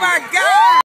my God.